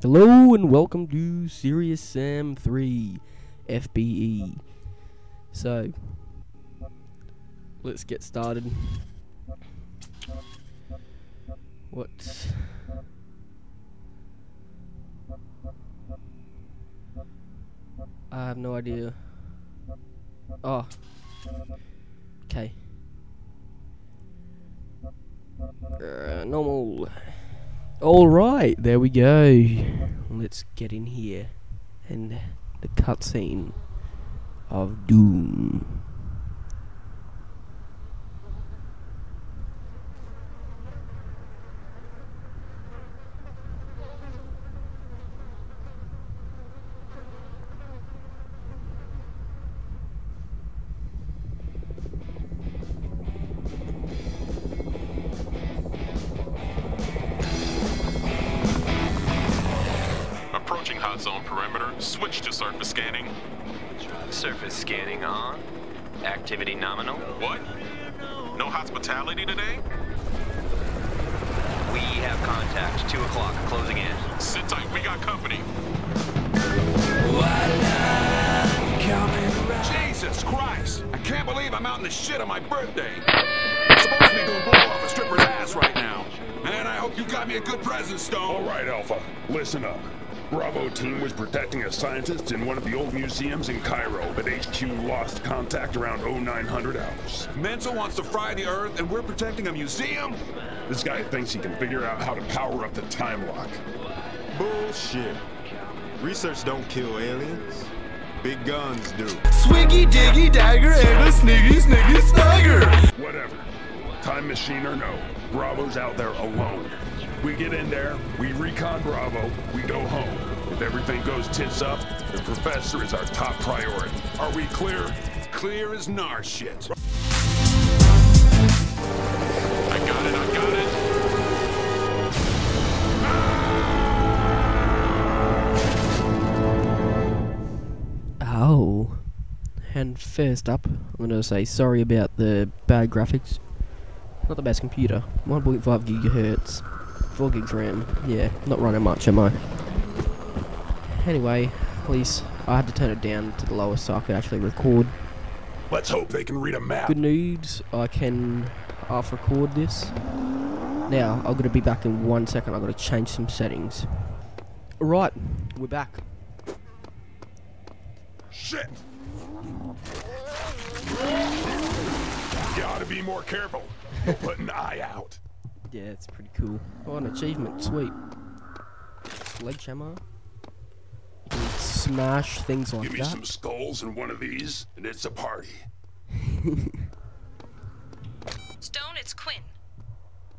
Hello and welcome to Serious Sam 3 FBE. So, let's get started. What? I have no idea. Oh. Okay. Uh, normal. Alright, there we go. Let's get in here. And the cutscene of Doom. Approaching hot zone perimeter. Switch to surface scanning. Surface scanning on. Activity nominal. What? No hospitality today? We have contact. 2 o'clock. Closing in. Sit tight, we got company. Jesus Christ! I can't believe I'm out in the shit on my birthday. I'm supposed to be doing blow off a stripper's ass right now. Man, I hope you got me a good present, Stone. All right, Alpha, listen up. Bravo team was protecting a scientist in one of the old museums in Cairo, but HQ lost contact around 0900 hours. Mental wants to fry the Earth, and we're protecting a museum? This guy thinks he can figure out how to power up the time lock. Bullshit. Research don't kill aliens. Big guns do. Swiggy diggy dagger and a sniggy sniggy snagger. Whatever. Time machine or no, Bravo's out there alone. We get in there, we recon Bravo, we go home. If everything goes tits up, the professor is our top priority. Are we clear? Clear as nar shit. I got it, I got it. Oh. And first up, I'm going to say sorry about the bad graphics. Not the best computer. 1.5 gigahertz. 4 gigs RAM. Yeah, not running much, am I? Anyway, at least I had to turn it down to the lowest so I could actually record. Let's hope they can read a map. Good news, I can half record this. Now, I'm going to be back in one second. I've got to change some settings. Alright, we're back. Shit! You ought to be more careful. Put an eye out. Yeah, it's pretty cool. Oh, an achievement, sweet. Sledgehammer. You can smash things like Give me that. some skulls and one of these, and it's a party. Stone, it's Quinn.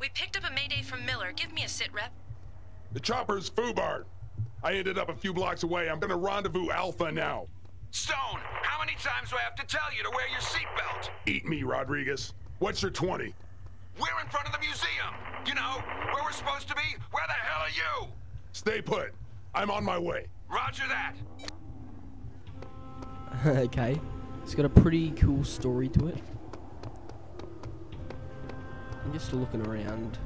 We picked up a mayday from Miller. Give me a sit rep. The chopper's Fubart. I ended up a few blocks away. I'm gonna rendezvous Alpha now. Stone, how many times do I have to tell you to wear your seatbelt? Eat me, Rodriguez. What's your 20? We're in front of the museum. You know, where we're supposed to be. Where the hell are you? Stay put. I'm on my way. Roger that. okay. It's got a pretty cool story to it. I'm just looking around.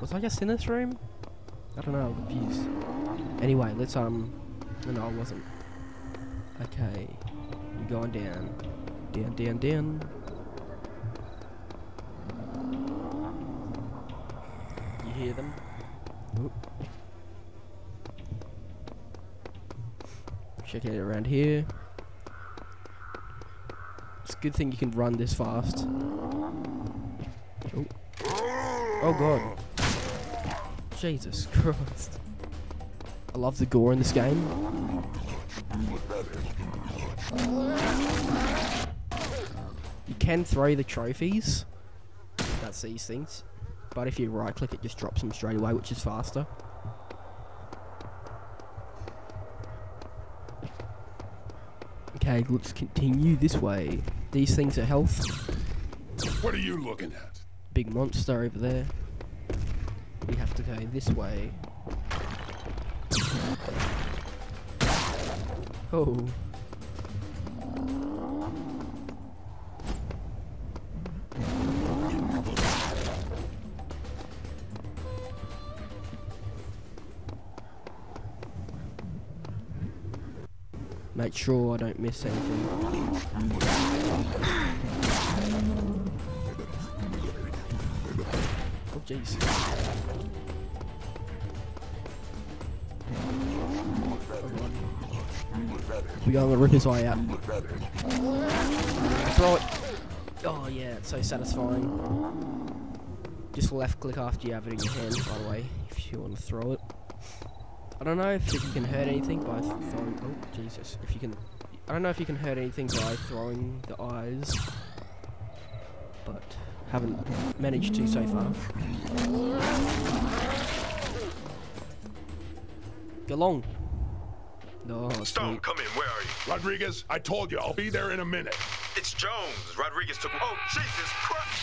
Was I just in this room? I don't know, I'm confused. Anyway, let's um no I wasn't. Okay. We're going down. Down, down, down. You hear them? Oop. Check it around here. It's a good thing you can run this fast. Oh, oh god. Jesus Christ. I love the gore in this game. You can throw the trophies. That's these things. But if you right click it just drops them straight away, which is faster. Okay, let's continue this way. These things are health. What are you looking at? Big monster over there. We have to go this way. Oh. Make sure I don't miss anything. Oh jeez. We gonna rip his eye out. Throw it. Oh yeah, it's so satisfying. Just left click after you have it in your hand, by the way, if you want to throw it. I don't know if you can hurt anything by throwing. Oh Jesus! If you can, I don't know if you can hurt anything by throwing the eyes, but haven't managed to so far. Go long. No, Stone, come in. Where are you? Rodriguez, I told you, I'll be there in a minute. It's Jones. Rodriguez took. Oh, Jesus Christ!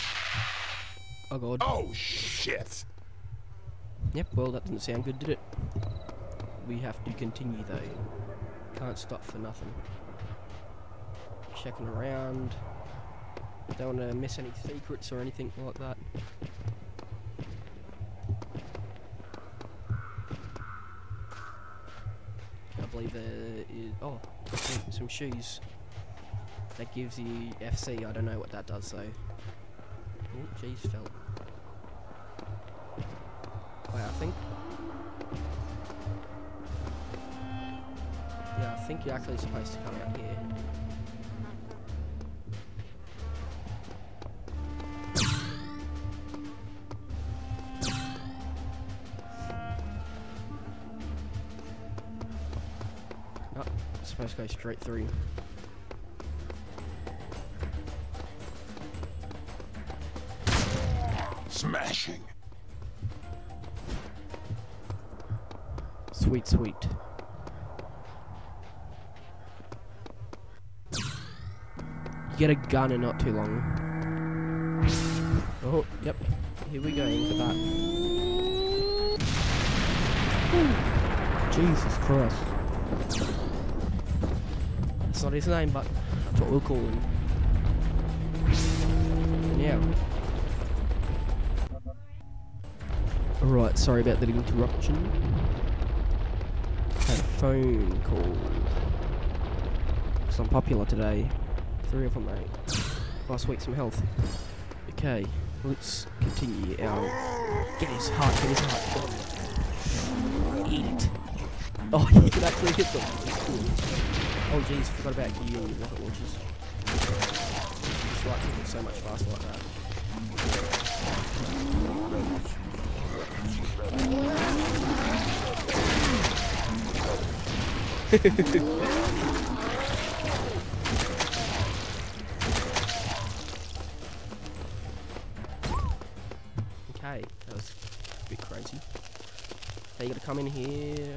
Oh god. Oh, shit. Yep. Well, that didn't sound good, did it? We have to continue though. Can't stop for nothing. Checking around. Don't want to miss any secrets or anything like that. Can't believe there is. Oh, some, shoes. That gives you FC. I don't know what that does though. Oh, jeez, fell. Wait, I think. Think you're actually supposed to come out here. Nope, supposed to go straight through. Smashing. Sweet, sweet. Get a gun in not too long. Oh, yep. Here we go for that. Jesus Christ. That's not his name, but that's what we'll call him. And yeah. Alright, sorry about the interruption. Had a phone call. Because I'm popular today. Three of them, mate. Last week, some health. Okay, let's continue our. Get his heart, get his heart. Eat it. Oh, you can actually hit them. Cool. Oh, jeez, forgot about you and your rocket launchers. Just like so much faster like that. Okay, crazy. Okay, you gotta come in here.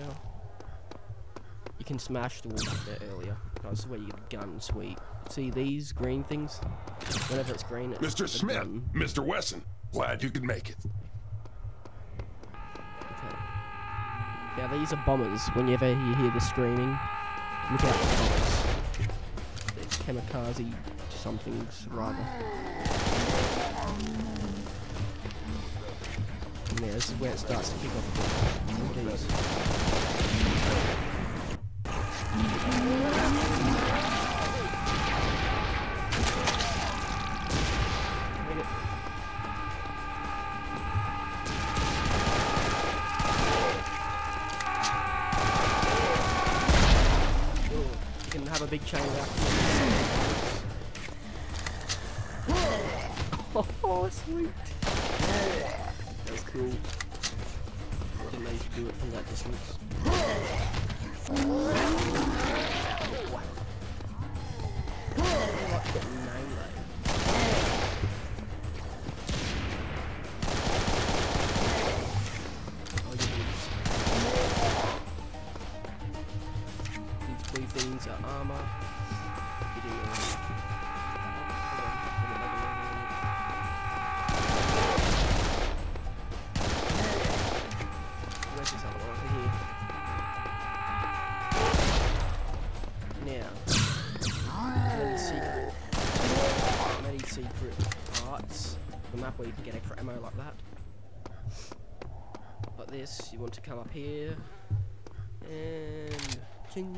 You can smash the wall there earlier. That was where you get a gun, sweet. See these green things? Whenever it's green, it's Mr. Smith, gun. Mr. Wesson, glad you could make it. Okay. Yeah, these are bombers. Whenever you hear the screaming, look out for bombers. They're kamikaze somethings rather. And there's where it starts to kick off. have a big chain. Oh, sweet. Cool. Didn't know you could do it from that distance. Getting this, you want to come up here, and watching.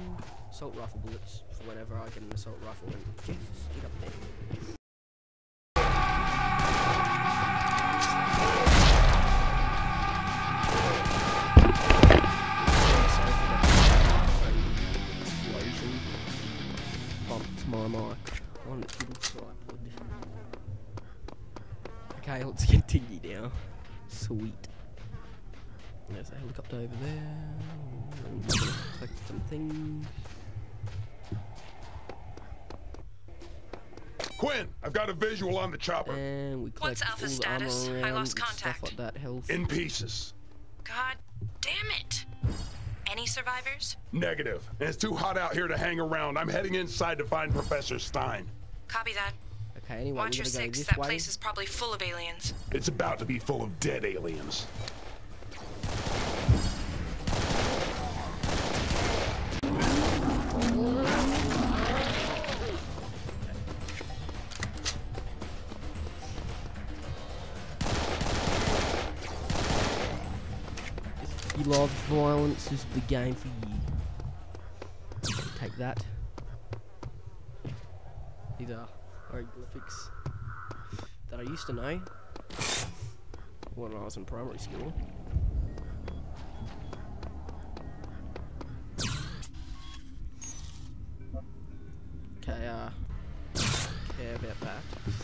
Assault rifle bullets for whenever I get an assault rifle. And Jesus, get up there. My mic on little tripod. Okay, let's get continue now. Sweet. There's a helicopter over there. I'm gonna collect some things. Quinn, I've got a visual on the chopper. And we collect Alpha all the status? armor I lost and stuff contact. like that. Health. In pieces. God damn it. Any survivors? Negative. And it's too hot out here to hang around. I'm heading inside to find Professor Stein. Copy that. Okay, anyway, Watch your gonna go six. this That way. place is probably full of aliens. It's about to be full of dead aliens. Love violence, is the game for you. Take that. These are hieroglyphics that I used to know when I was in primary school. Okay, uh, care about that.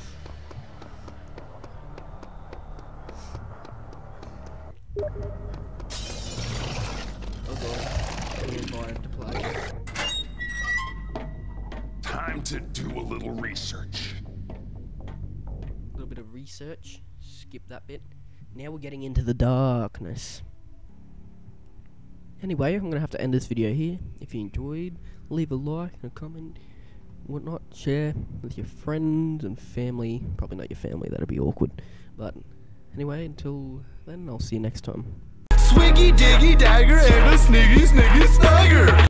Research. A little bit of research. Skip that bit. Now we're getting into the darkness. Anyway, I'm gonna have to end this video here. If you enjoyed, leave a like and a comment, whatnot. Share with your friends and family. Probably not your family, that'd be awkward. But anyway, until then, I'll see you next time. Swiggy diggy dagger and a sniggy sniggy snagger.